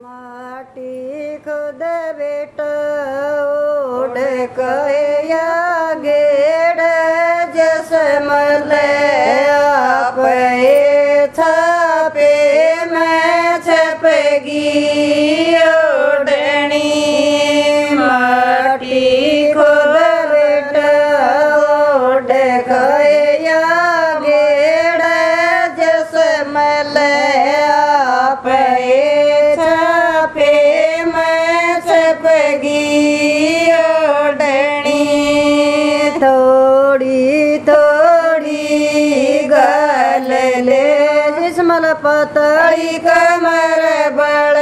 ماٹی خود بیٹک گیٹ جسم گی اوڑنی تھوڑی تھوڑی گل لے کمر بڑ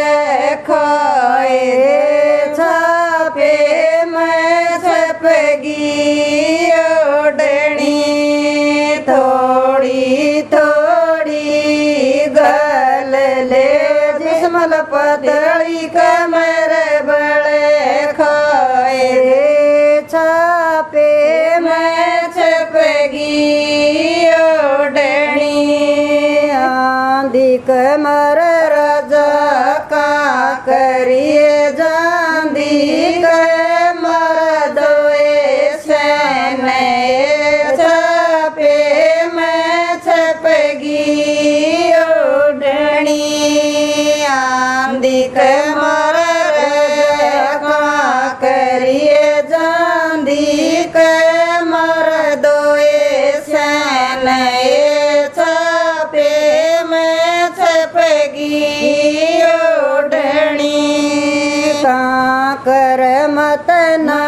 کر مت نہ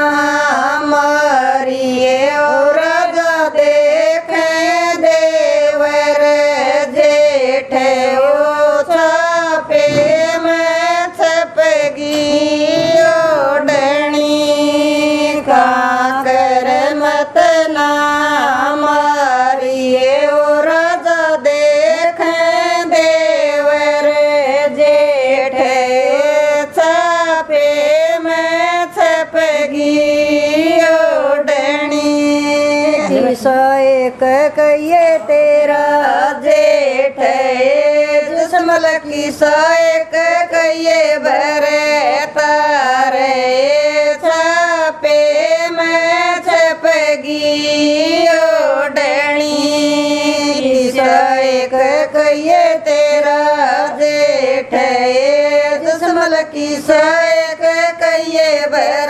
ایک کہیے تیرا جیٹھ جسمل کی سو کہیے بھرے تارے چھپے میں چھپ گی ڈنی سو کہیے تیرا جیٹھ جسمل کی سو کہیے بھرے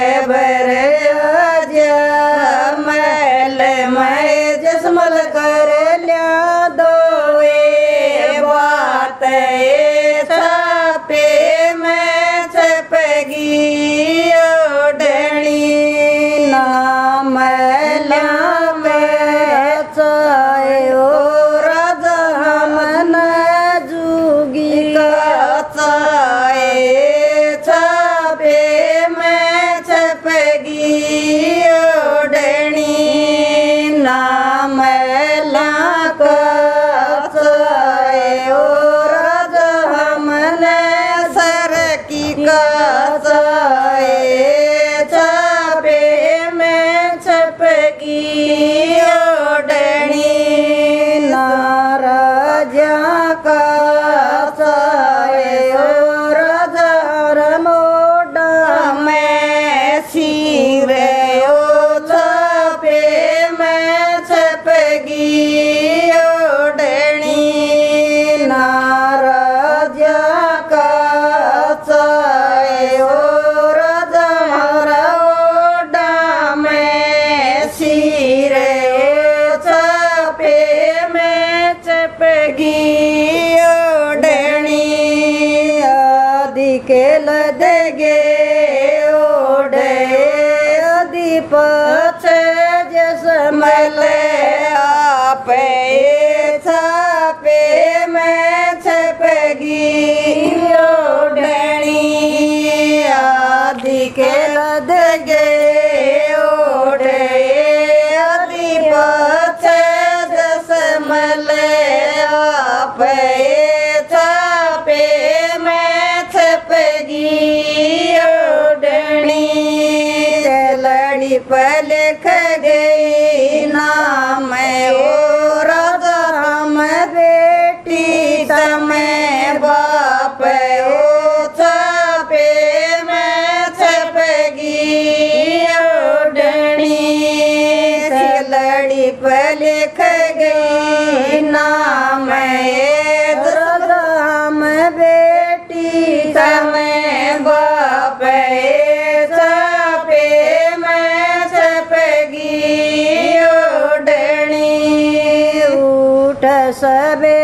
bebe E. la la گئی نا میں عورت ہم بیٹی میں باپ او چھپے میں چھپ گی اوڈنی سے لڑی پہ لکھ گئی نا میں 设备